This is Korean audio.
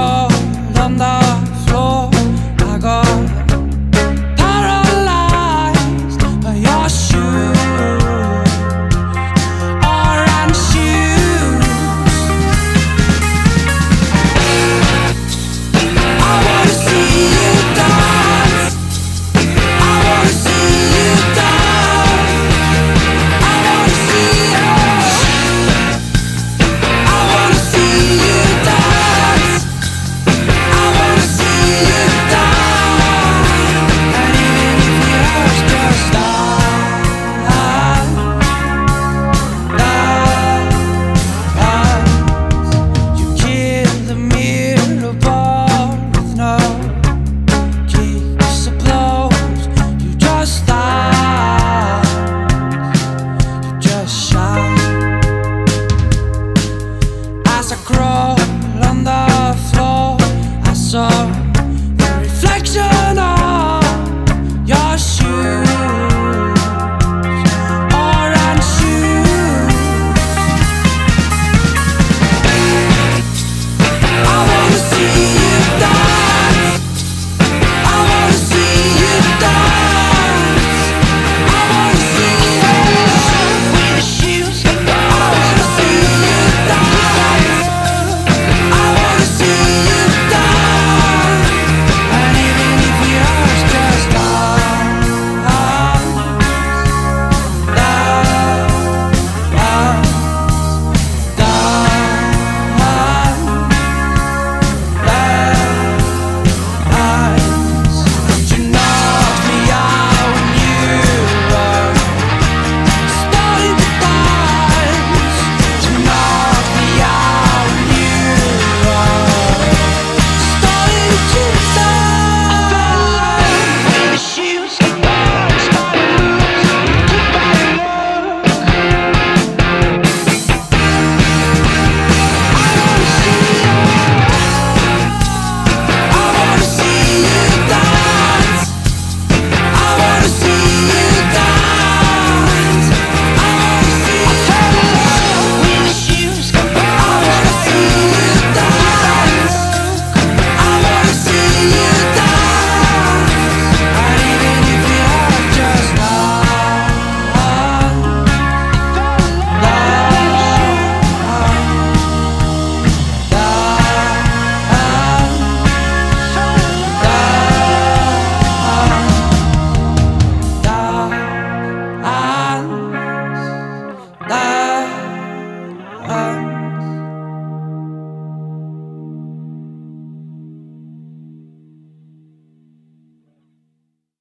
걸어난다